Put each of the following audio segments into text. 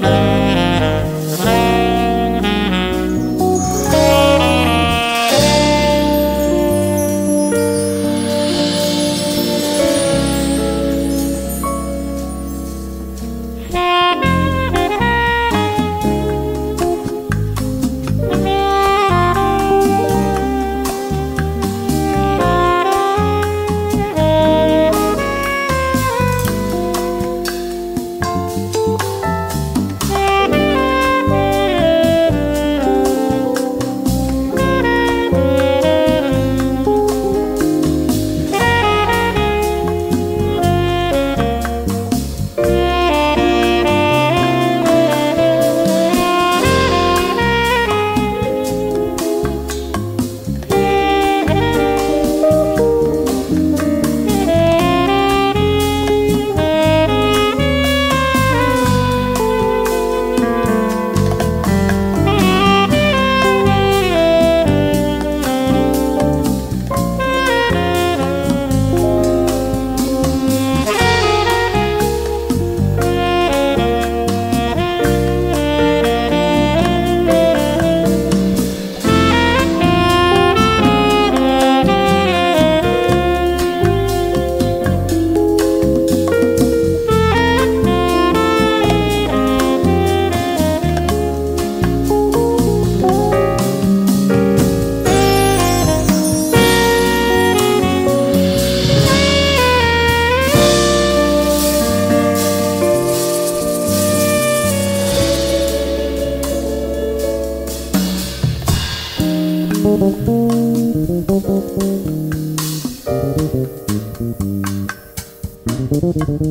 love. Thank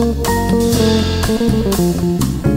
Thank you.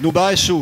no baixo